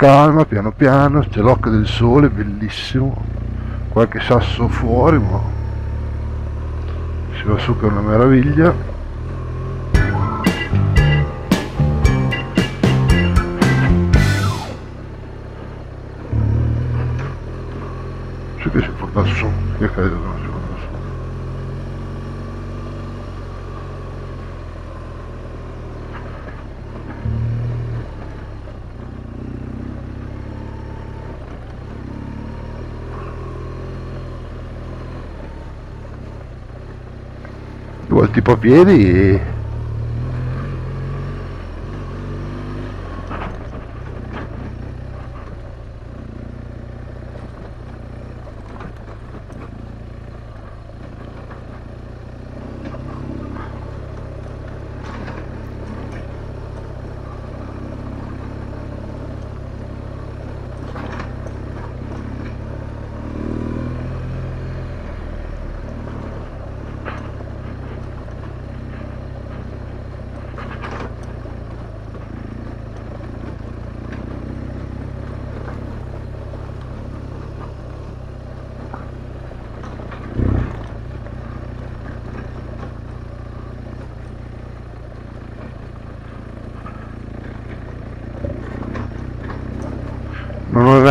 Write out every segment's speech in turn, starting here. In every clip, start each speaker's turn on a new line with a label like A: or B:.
A: calma, piano piano, c'è l'occhio del sole, bellissimo, qualche sasso fuori, ma si va su che è una meraviglia. Sì che si è portato su, che credo che non si Vuol tipo a piedi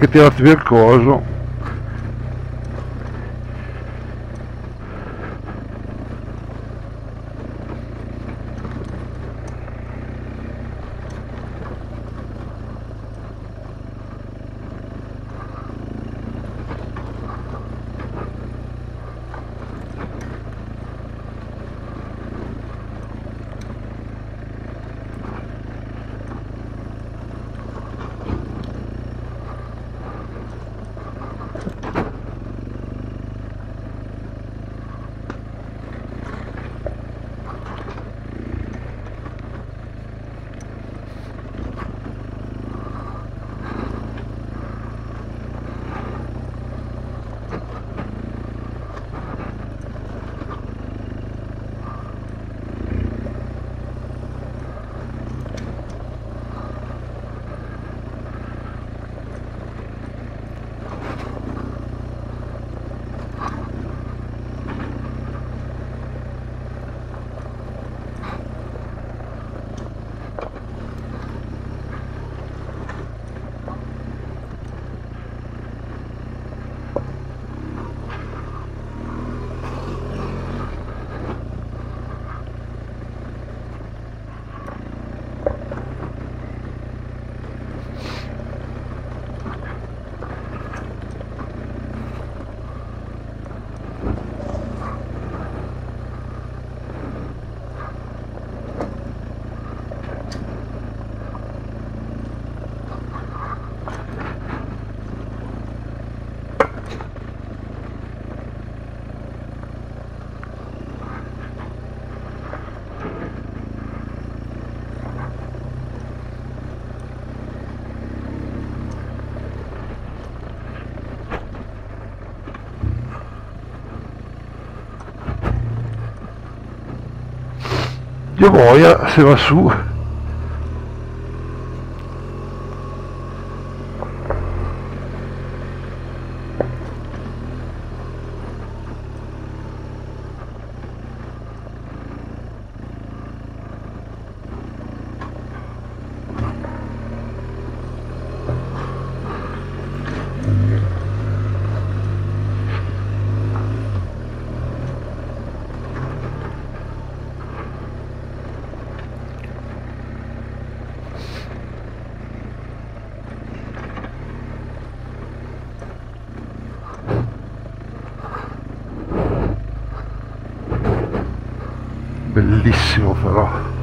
A: que tira a tvercoso boia se va su bellissimo però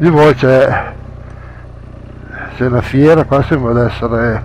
A: di voi c'è c'è la fiera qua sembra essere